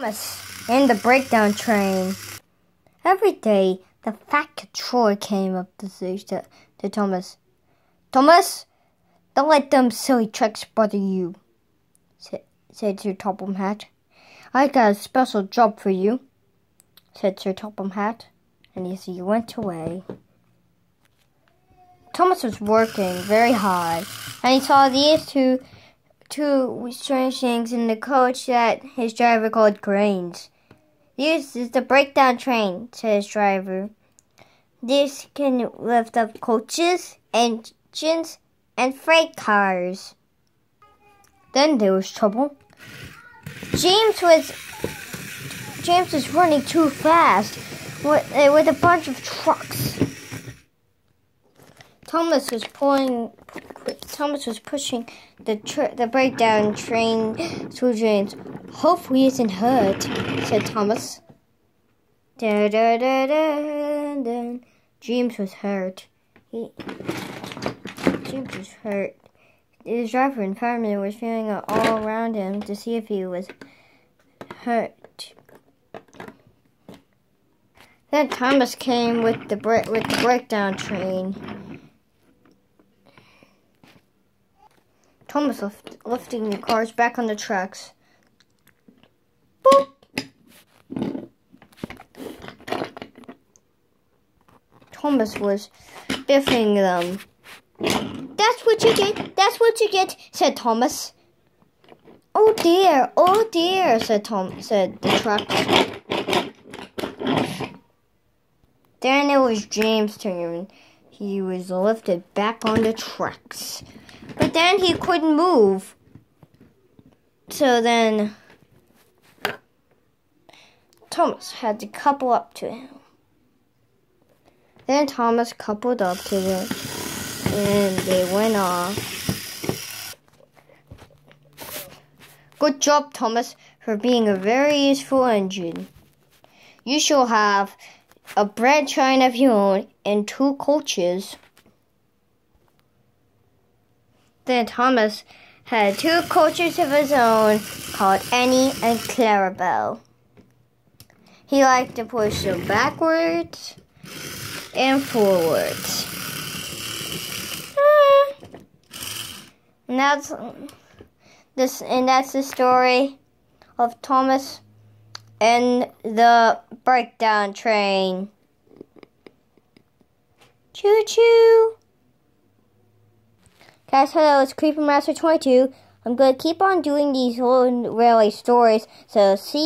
Thomas in the breakdown train. Every day, the fat controller came up to to, to Thomas, Thomas, don't let them silly tricks bother you, said, said Sir Topham Hatt. I got a special job for you, said Sir Topham Hatt, and as he went away. Thomas was working very hard, and he saw these two two strange things in the coach that his driver called cranes. This is the breakdown train, said his driver. This can lift up coaches, engines, and freight cars. Then there was trouble. James was James was running too fast with, eh, with a bunch of trucks. Thomas was pulling. Thomas was pushing the tr- the breakdown train through James. Hopefully, he isn't hurt," said Thomas. Da, da, da, da, da. James was hurt. He James was hurt. His driver and fireman were feeling all around him to see if he was hurt. Then Thomas came with the bre- with the breakdown train. Thomas lift, lifting the cars back on the tracks. Boop. Thomas was biffing them. That's what you get. That's what you get, said Thomas. Oh dear, oh dear, said Tom said the truck. Then it was James' turn. He was lifted back on the tracks. But then he couldn't move. So then Thomas had to couple up to him. Then Thomas coupled up to them and they went off. Good job, Thomas, for being a very useful engine. You shall have a bread train of your own and two coaches. Then Thomas had two coaches of his own called Annie and Clarabel. He liked to push them backwards and forwards. Ah. And that's this and that's the story of Thomas and the breakdown train. Choo choo! Guys, hello, it's Creeper Master 22. I'm going to keep on doing these little railway stories, so see